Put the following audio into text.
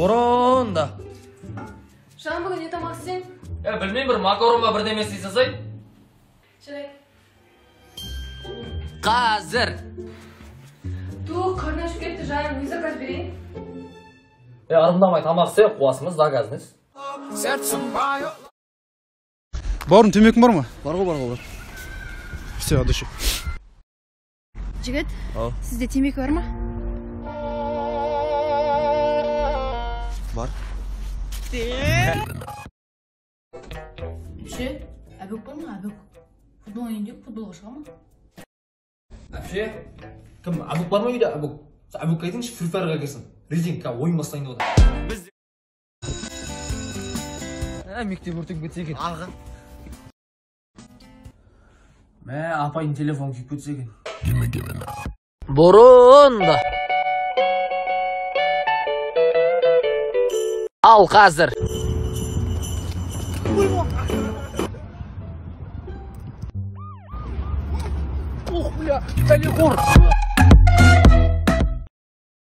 бұрын да Жан бүгін не тамақ істейін? е білмеймін бір макарон ба бірдеме істей салсай Жарайды. қазір Ту, қарны ашып кетті жаным, не заказ берейін? е ырымдамай тамақ істе қуасымыз заказыңыз бауырым темекің бар ма? Бар ғой бар ғой бар все отдыхай жігіт сізде темекі бар ма? Бар Әпше, әбек бар ма, әбек? Футбол ойнайын деп, футболға шыға ма? әпше кім әбук бар ма үйде әбук әбукке айтыңызшы фри фаерға кірсін рейтингке ойын бастайын деп отыр ә, мектеп өртеп кетсе екен аға мә апайдың телефоны күйіп кетсе екен бұрын да ал қазір. Ух бля далеко